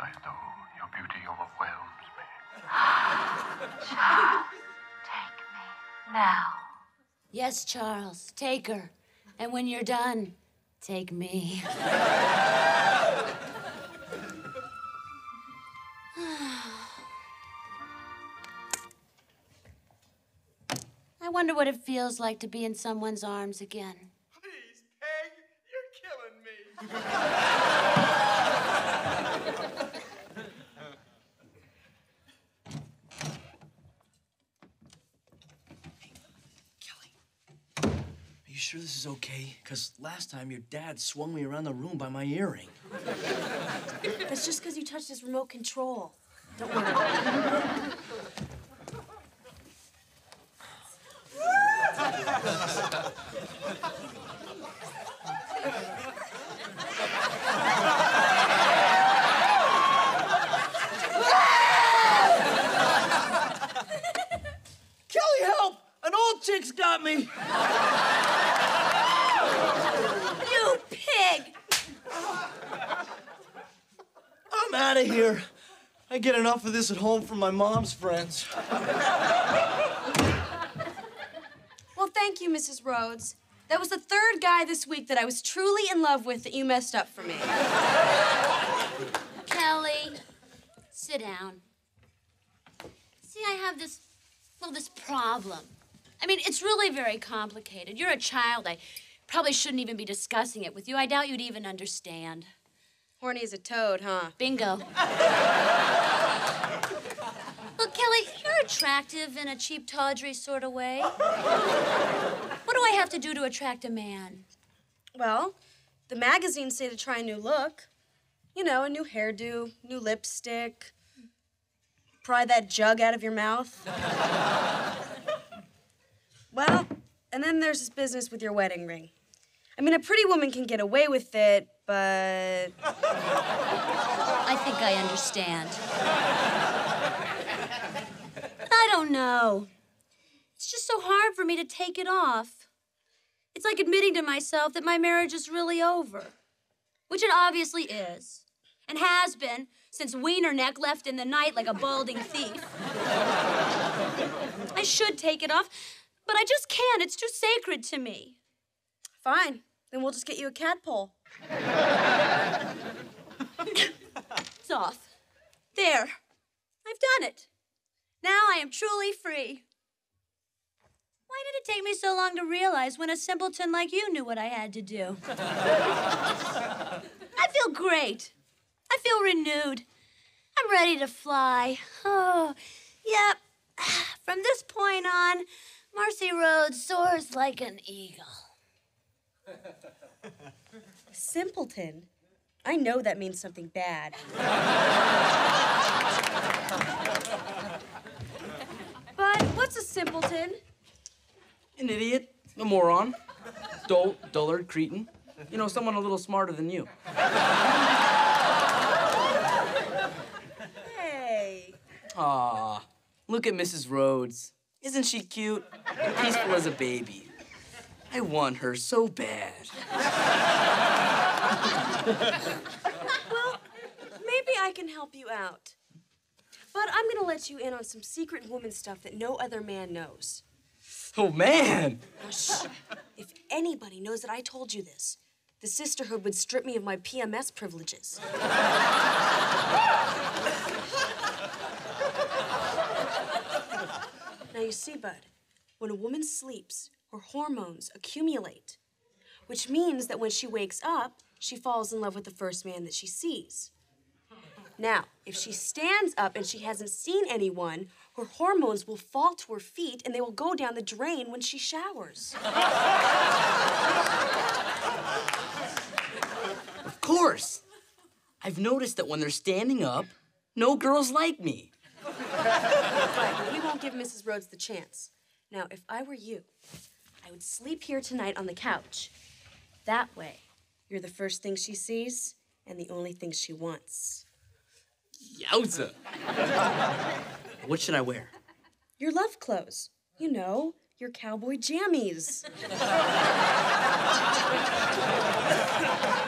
I do. Your beauty overwhelms me. Charles, take me now. Yes, Charles, take her. And when you're done, take me. I wonder what it feels like to be in someone's arms again. Please, Peg, you're killing me. Sure this is okay? Because last time your dad swung me around the room by my earring. That's just because you touched his remote control. Don't worry. Kelly, help! An old chick's got me! you pig! I'm out of here. I get enough of this at home from my mom's friends. Well, thank you, Mrs. Rhoades. That was the third guy this week that I was truly in love with that you messed up for me. Kelly, sit down. See, I have this, well, this problem. I mean, it's really very complicated. You're a child. I probably shouldn't even be discussing it with you. I doubt you'd even understand. Horny as a toad, huh? Bingo. Look, Kelly, you're attractive in a cheap, tawdry sort of way. What do I have to do to attract a man? Well, the magazines say to try a new look. You know, a new hairdo, new lipstick. Pry that jug out of your mouth. well, and then there's this business with your wedding ring. I mean, a pretty woman can get away with it, but. I think I understand. I don't know. It's just so hard for me to take it off. It's like admitting to myself that my marriage is really over, which it obviously is, and has been since Wiener Neck left in the night like a balding thief. I should take it off, but I just can't. It's too sacred to me. Fine. Then we'll just get you a cat pole. It's off. There. I've done it. Now I am truly free. Why did it take me so long to realize when a simpleton like you knew what I had to do? I feel great. I feel renewed. I'm ready to fly. Oh, yep. From this point on, Marcy Rhoades soars like an eagle. Simpleton? I know that means something bad. but what's a simpleton? An idiot, a moron, dull, dullard, cretin. You know, someone a little smarter than you. Hey. Aw, look at Mrs. Rhoades. Isn't she cute? Peaceful as a baby. I want her so bad. well, maybe I can help you out. But I'm gonna let you in on some secret woman stuff that no other man knows. Oh, man! Now, shh. If anybody knows that I told you this, the sisterhood would strip me of my PMS privileges. now, you see, Bud, when a woman sleeps, her hormones accumulate, which means that when she wakes up, she falls in love with the first man that she sees. Now, if she stands up and she hasn't seen anyone, her hormones will fall to her feet and they will go down the drain when she showers. Of course. I've noticed that when they're standing up, no girls like me. But we won't give Mrs. Rhoades the chance. Now, if I were you, I would sleep here tonight on the couch. That way, you're the first thing she sees and the only thing she wants. Yowza. what should I wear? Your love clothes. You know, your cowboy jammies.